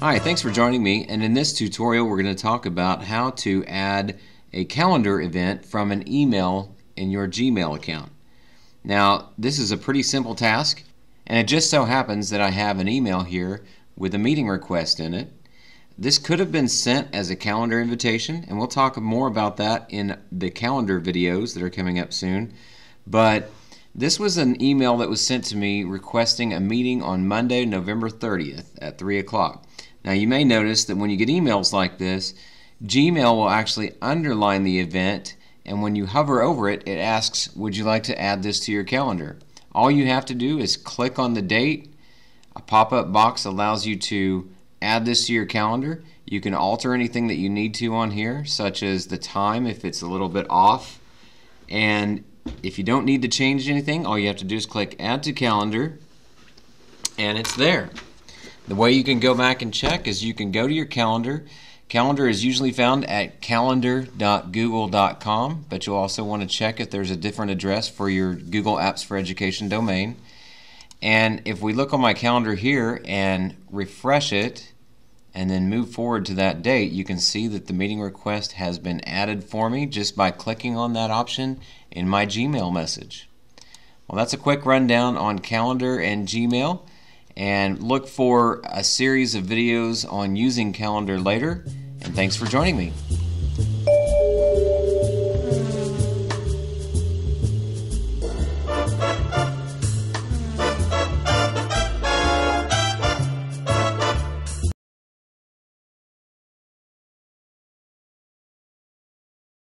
Hi, thanks for joining me. And in this tutorial, we're going to talk about how to add a calendar event from an email in your Gmail account. Now, this is a pretty simple task, and it just so happens that I have an email here with a meeting request in it. This could have been sent as a calendar invitation, and we'll talk more about that in the calendar videos that are coming up soon. But this was an email that was sent to me requesting a meeting on Monday, November 30th at 3 o'clock. Now you may notice that when you get emails like this, Gmail will actually underline the event and when you hover over it, it asks, would you like to add this to your calendar? All you have to do is click on the date. A pop-up box allows you to add this to your calendar. You can alter anything that you need to on here, such as the time if it's a little bit off. And if you don't need to change anything, all you have to do is click Add to Calendar, and it's there. The way you can go back and check is you can go to your calendar. Calendar is usually found at calendar.google.com, but you'll also want to check if there's a different address for your Google Apps for Education domain. And if we look on my calendar here and refresh it, and then move forward to that date, you can see that the meeting request has been added for me just by clicking on that option in my Gmail message. Well, that's a quick rundown on Calendar and Gmail. And look for a series of videos on using Calendar later. And thanks for joining me.